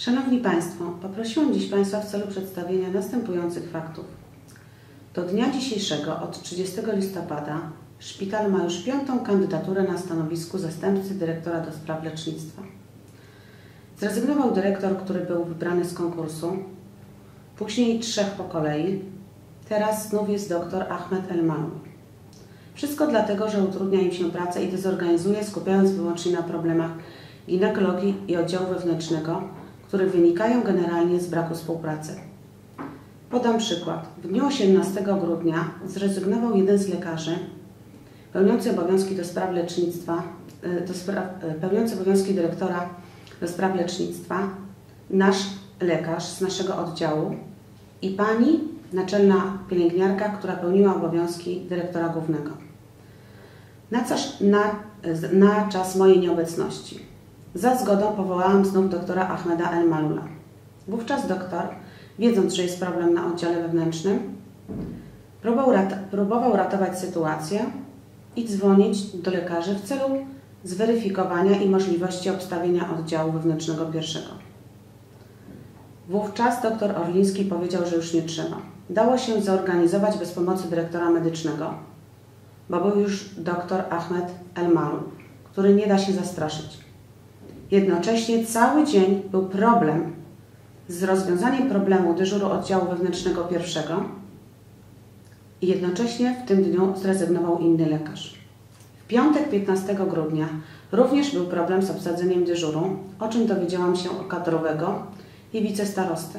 Szanowni Państwo, poprosiłam dziś Państwa w celu przedstawienia następujących faktów. Do dnia dzisiejszego, od 30 listopada, szpital ma już piątą kandydaturę na stanowisku zastępcy dyrektora do spraw lecznictwa. Zrezygnował dyrektor, który był wybrany z konkursu, później trzech po kolei, teraz znów jest dr Ahmed El Manou. Wszystko dlatego, że utrudnia im się pracę i dezorganizuje, skupiając wyłącznie na problemach ginekologii i oddziału wewnętrznego, które wynikają generalnie z braku współpracy. Podam przykład. W dniu 18 grudnia zrezygnował jeden z lekarzy pełniący obowiązki do spraw lecznictwa, e, do spraw, e, pełniący obowiązki dyrektora do spraw lecznictwa, nasz lekarz z naszego oddziału i pani naczelna pielęgniarka, która pełniła obowiązki dyrektora głównego. Na, czas, na, na czas mojej nieobecności. Za zgodą powołałam znów doktora Ahmeda El Malula. Wówczas doktor, wiedząc, że jest problem na oddziale wewnętrznym, próbował, rat próbował ratować sytuację i dzwonić do lekarzy w celu zweryfikowania i możliwości obstawienia oddziału wewnętrznego pierwszego. Wówczas doktor Orliński powiedział, że już nie trzeba. Dało się zorganizować bez pomocy dyrektora medycznego, bo był już doktor Ahmed El Malul, który nie da się zastraszyć. Jednocześnie cały dzień był problem z rozwiązaniem problemu dyżuru oddziału wewnętrznego pierwszego i jednocześnie w tym dniu zrezygnował inny lekarz. W piątek 15 grudnia również był problem z obsadzeniem dyżuru, o czym dowiedziałam się od kadrowego i wicestarosty.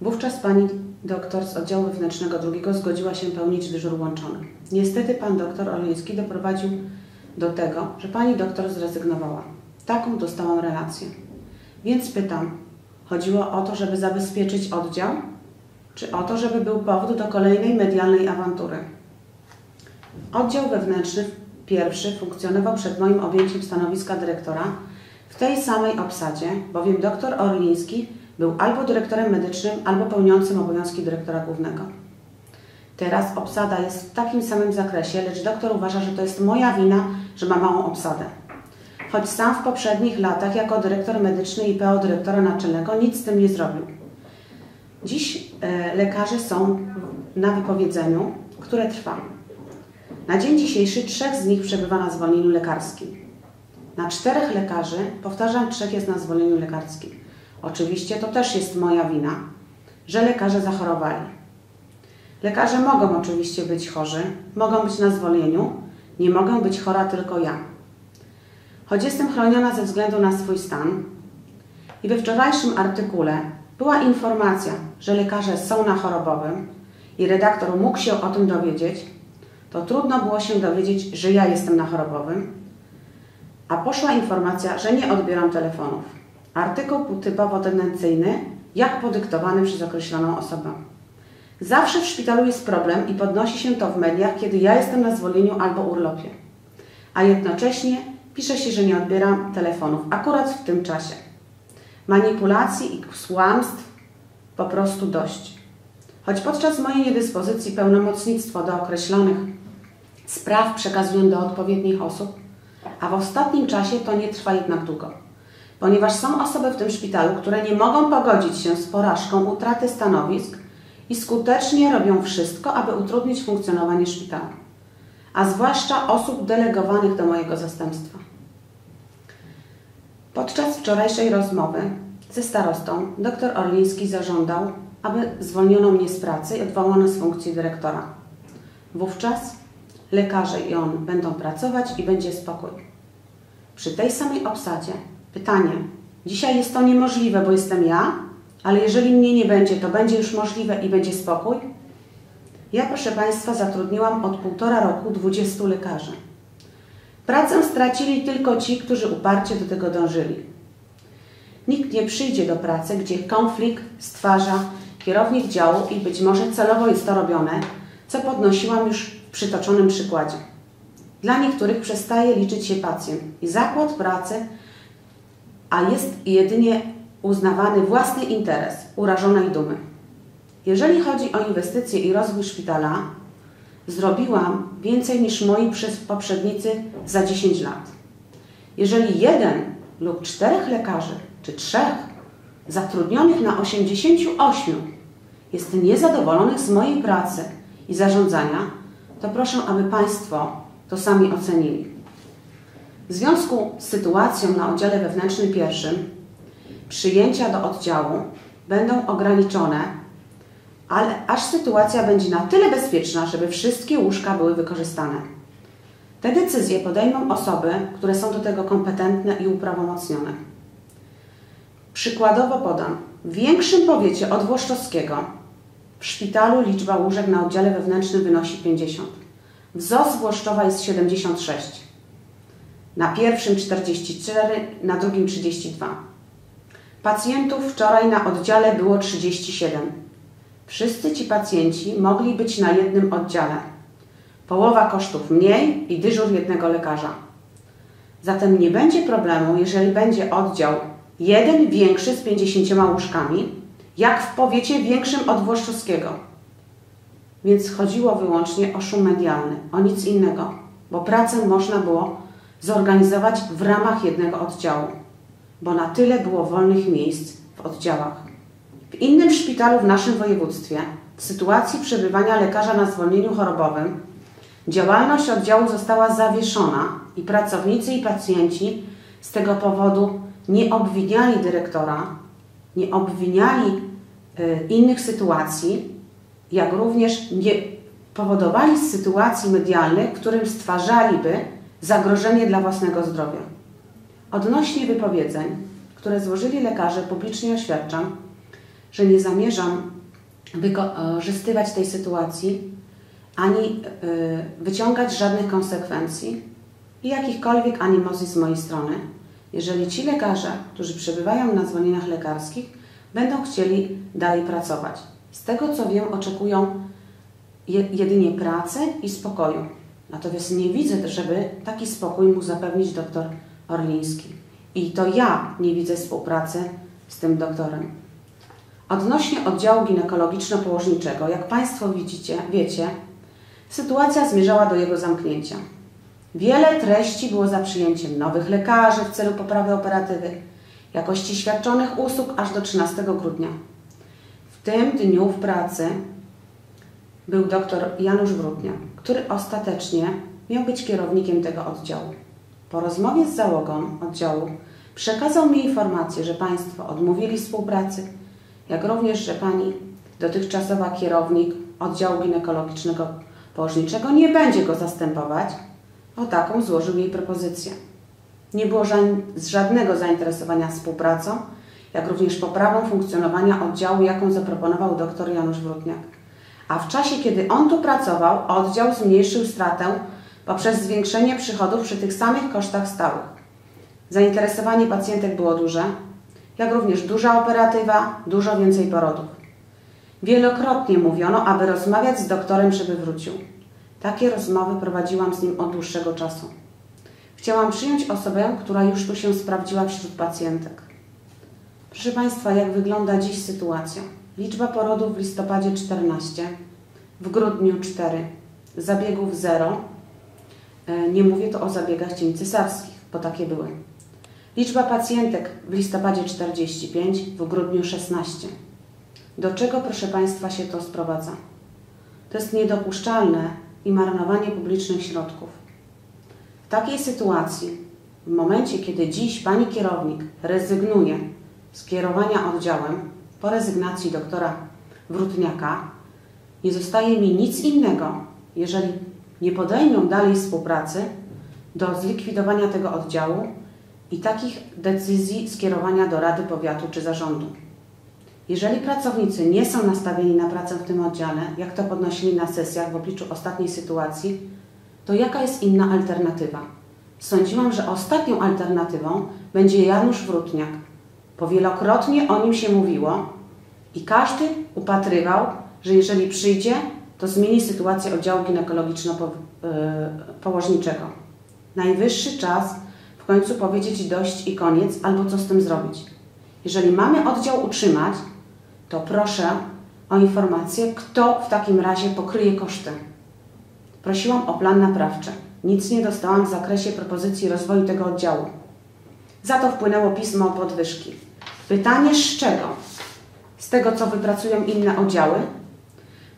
Wówczas pani doktor z oddziału wewnętrznego drugiego zgodziła się pełnić dyżur łączony. Niestety pan doktor Oleński doprowadził do tego, że pani doktor zrezygnowała. Taką dostałam relację. Więc pytam, chodziło o to, żeby zabezpieczyć oddział, czy o to, żeby był powód do kolejnej medialnej awantury? Oddział wewnętrzny pierwszy funkcjonował przed moim objęciem stanowiska dyrektora w tej samej obsadzie, bowiem doktor Orliński był albo dyrektorem medycznym, albo pełniącym obowiązki dyrektora głównego. Teraz obsada jest w takim samym zakresie, lecz doktor uważa, że to jest moja wina, że ma małą obsadę. Choć sam w poprzednich latach jako dyrektor medyczny i PO dyrektora naczelnego nic z tym nie zrobił. Dziś e, lekarze są na wypowiedzeniu, które trwa. Na dzień dzisiejszy trzech z nich przebywa na zwolnieniu lekarskim. Na czterech lekarzy, powtarzam, trzech jest na zwolnieniu lekarskim. Oczywiście to też jest moja wina, że lekarze zachorowali. Lekarze mogą oczywiście być chorzy, mogą być na zwolnieniu, nie mogę być chora tylko ja. Choć jestem chroniona ze względu na swój stan i we wczorajszym artykule była informacja, że lekarze są na chorobowym i redaktor mógł się o tym dowiedzieć, to trudno było się dowiedzieć, że ja jestem na chorobowym, a poszła informacja, że nie odbieram telefonów. Artykuł był typowo tendencyjny, jak podyktowany przez określoną osobę. Zawsze w szpitalu jest problem i podnosi się to w mediach, kiedy ja jestem na zwolnieniu albo urlopie. A jednocześnie pisze się, że nie odbieram telefonów, akurat w tym czasie. Manipulacji i kłamstw po prostu dość. Choć podczas mojej niedyspozycji pełnomocnictwo do określonych spraw przekazuję do odpowiednich osób, a w ostatnim czasie to nie trwa jednak długo. Ponieważ są osoby w tym szpitalu, które nie mogą pogodzić się z porażką utraty stanowisk i skutecznie robią wszystko, aby utrudnić funkcjonowanie szpitala, a zwłaszcza osób delegowanych do mojego zastępstwa. Podczas wczorajszej rozmowy ze starostą dr Orliński zażądał, aby zwolniono mnie z pracy i odwołano z funkcji dyrektora. Wówczas lekarze i on będą pracować i będzie spokój. Przy tej samej obsadzie pytanie. Dzisiaj jest to niemożliwe, bo jestem ja, ale jeżeli mnie nie będzie, to będzie już możliwe i będzie spokój? Ja, proszę Państwa, zatrudniłam od półtora roku 20 lekarzy. Pracę stracili tylko ci, którzy uparcie do tego dążyli. Nikt nie przyjdzie do pracy, gdzie konflikt stwarza kierownik działu i być może celowo jest to robione, co podnosiłam już w przytoczonym przykładzie. Dla niektórych przestaje liczyć się pacjent i zakład pracy, a jest jedynie uznawany własny interes, urażonej dumy. Jeżeli chodzi o inwestycje i rozwój szpitala, zrobiłam więcej niż moi poprzednicy za 10 lat. Jeżeli jeden lub czterech lekarzy, czy trzech zatrudnionych na 88 jest niezadowolonych z mojej pracy i zarządzania, to proszę, aby Państwo to sami ocenili. W związku z sytuacją na oddziale wewnętrznym pierwszym przyjęcia do oddziału będą ograniczone, ale aż sytuacja będzie na tyle bezpieczna, żeby wszystkie łóżka były wykorzystane. Te decyzje podejmą osoby, które są do tego kompetentne i uprawomocnione. Przykładowo podam, w większym powiecie od Włoszczowskiego w szpitalu liczba łóżek na oddziale wewnętrznym wynosi 50. W ZOS Włoszczowa jest 76. Na pierwszym 44, na drugim 32. Pacjentów wczoraj na oddziale było 37. Wszyscy ci pacjenci mogli być na jednym oddziale. Połowa kosztów mniej i dyżur jednego lekarza. Zatem nie będzie problemu, jeżeli będzie oddział jeden większy z 50 łóżkami, jak w powiecie większym od Włoszczowskiego. Więc chodziło wyłącznie o szum medialny, o nic innego, bo pracę można było zorganizować w ramach jednego oddziału, bo na tyle było wolnych miejsc w oddziałach. W innym szpitalu w naszym województwie, w sytuacji przebywania lekarza na zwolnieniu chorobowym, działalność oddziału została zawieszona i pracownicy i pacjenci z tego powodu nie obwiniali dyrektora, nie obwiniali y, innych sytuacji, jak również nie powodowali sytuacji medialnych, którym stwarzaliby zagrożenie dla własnego zdrowia. Odnośnie wypowiedzeń, które złożyli lekarze, publicznie oświadczam, że nie zamierzam wykorzystywać tej sytuacji ani y, wyciągać żadnych konsekwencji i jakichkolwiek animozji z mojej strony, jeżeli ci lekarze, którzy przebywają na zwolnieniach lekarskich, będą chcieli dalej pracować. Z tego co wiem, oczekują jedynie pracy i spokoju. Natomiast nie widzę, żeby taki spokój mógł zapewnić doktor Orliński. I to ja nie widzę współpracy z tym doktorem. Odnośnie oddziału ginekologiczno-położniczego, jak Państwo widzicie, wiecie, sytuacja zmierzała do jego zamknięcia. Wiele treści było za przyjęciem nowych lekarzy w celu poprawy operatywy, jakości świadczonych usług aż do 13 grudnia. W tym dniu w pracy był dr Janusz Wrutnia, który ostatecznie miał być kierownikiem tego oddziału. Po rozmowie z załogą oddziału przekazał mi informację, że Państwo odmówili współpracy, jak również, że Pani dotychczasowa kierownik oddziału ginekologicznego położniczego nie będzie go zastępować, o taką złożył jej propozycję. Nie było żadnego zainteresowania współpracą, jak również poprawą funkcjonowania oddziału, jaką zaproponował dr Janusz Wrutniak. A w czasie, kiedy on tu pracował, oddział zmniejszył stratę poprzez zwiększenie przychodów przy tych samych kosztach stałych. Zainteresowanie pacjentek było duże, jak również duża operatywa, dużo więcej porodów. Wielokrotnie mówiono, aby rozmawiać z doktorem, żeby wrócił. Takie rozmowy prowadziłam z nim od dłuższego czasu. Chciałam przyjąć osobę, która już tu się sprawdziła wśród pacjentek. Proszę Państwa, jak wygląda dziś sytuacja? Liczba porodów w listopadzie 14, w grudniu 4, zabiegów 0. E, nie mówię to o zabiegach cień cesarskich, bo takie były. Liczba pacjentek w listopadzie 45, w grudniu 16. Do czego, proszę Państwa, się to sprowadza? To jest niedopuszczalne i marnowanie publicznych środków. W takiej sytuacji, w momencie, kiedy dziś Pani kierownik rezygnuje z kierowania oddziałem po rezygnacji doktora Wrutniaka, nie zostaje mi nic innego, jeżeli nie podejmą dalej współpracy do zlikwidowania tego oddziału i takich decyzji skierowania do Rady Powiatu czy Zarządu. Jeżeli pracownicy nie są nastawieni na pracę w tym oddziale, jak to podnosili na sesjach w obliczu ostatniej sytuacji, to jaka jest inna alternatywa? Sądziłam, że ostatnią alternatywą będzie Janusz Wrutniak, bo wielokrotnie o nim się mówiło i każdy upatrywał, że jeżeli przyjdzie, to zmieni sytuację oddziału ginekologiczno-położniczego. Najwyższy czas w końcu powiedzieć dość i koniec, albo co z tym zrobić. Jeżeli mamy oddział utrzymać, to proszę o informację, kto w takim razie pokryje koszty. Prosiłam o plan naprawczy. Nic nie dostałam w zakresie propozycji rozwoju tego oddziału. Za to wpłynęło pismo o podwyżki. Pytanie z czego? Z tego, co wypracują inne oddziały?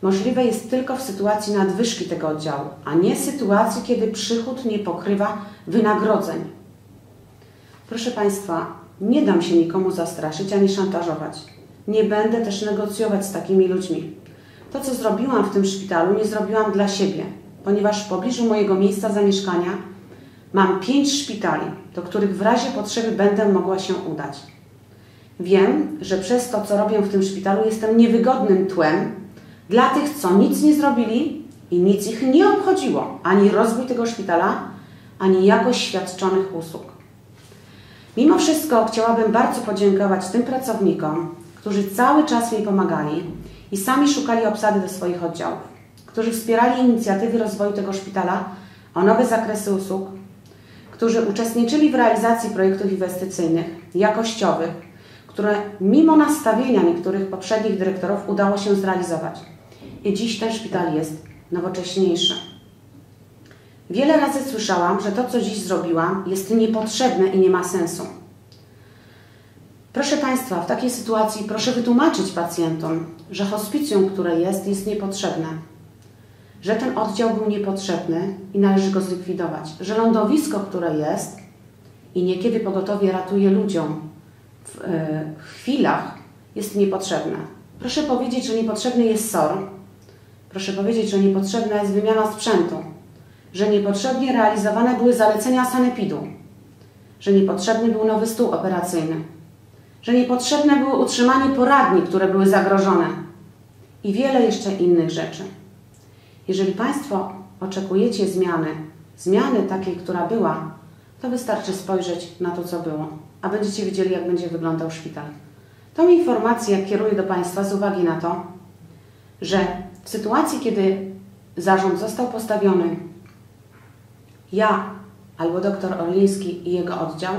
Możliwe jest tylko w sytuacji nadwyżki tego oddziału, a nie sytuacji, kiedy przychód nie pokrywa wynagrodzeń. Proszę Państwa, nie dam się nikomu zastraszyć ani szantażować. Nie będę też negocjować z takimi ludźmi. To, co zrobiłam w tym szpitalu, nie zrobiłam dla siebie, ponieważ w pobliżu mojego miejsca zamieszkania mam pięć szpitali, do których w razie potrzeby będę mogła się udać. Wiem, że przez to, co robię w tym szpitalu, jestem niewygodnym tłem dla tych, co nic nie zrobili i nic ich nie obchodziło, ani rozwój tego szpitala, ani jakość świadczonych usług. Mimo wszystko chciałabym bardzo podziękować tym pracownikom, którzy cały czas mi pomagali i sami szukali obsady do swoich oddziałów, którzy wspierali inicjatywy rozwoju tego szpitala o nowe zakresy usług, którzy uczestniczyli w realizacji projektów inwestycyjnych, jakościowych, które mimo nastawienia niektórych poprzednich dyrektorów udało się zrealizować. I dziś ten szpital jest nowocześniejszy. Wiele razy słyszałam, że to, co dziś zrobiłam, jest niepotrzebne i nie ma sensu. Proszę Państwa, w takiej sytuacji proszę wytłumaczyć pacjentom, że hospicjum, które jest, jest niepotrzebne, że ten oddział był niepotrzebny i należy go zlikwidować, że lądowisko, które jest i niekiedy pogotowie ratuje ludziom w, yy, chwilach, jest niepotrzebne. Proszę powiedzieć, że niepotrzebny jest SOR, proszę powiedzieć, że niepotrzebna jest wymiana sprzętu, że niepotrzebnie realizowane były zalecenia sanepidu, że niepotrzebny był nowy stół operacyjny, że niepotrzebne było utrzymanie poradni, które były zagrożone i wiele jeszcze innych rzeczy. Jeżeli Państwo oczekujecie zmiany, zmiany takiej, która była, to wystarczy spojrzeć na to, co było, a będziecie wiedzieli, jak będzie wyglądał szpital. Tą informację kieruję do Państwa z uwagi na to, że w sytuacji, kiedy zarząd został postawiony, ja albo doktor Orliński i jego oddział,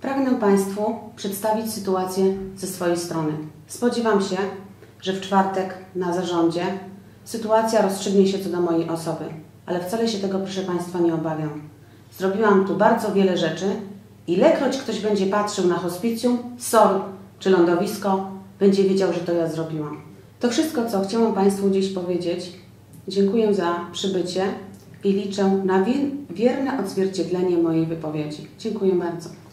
pragnę Państwu przedstawić sytuację ze swojej strony. Spodziewam się, że w czwartek na zarządzie sytuacja rozstrzygnie się co do mojej osoby, ale wcale się tego, proszę Państwa, nie obawiam. Zrobiłam tu bardzo wiele rzeczy. Ilekroć ktoś będzie patrzył na hospicjum, SOR czy lądowisko, będzie wiedział, że to ja zrobiłam. To wszystko, co chciałam Państwu dziś powiedzieć. Dziękuję za przybycie i liczę na wierne odzwierciedlenie mojej wypowiedzi. Dziękuję bardzo.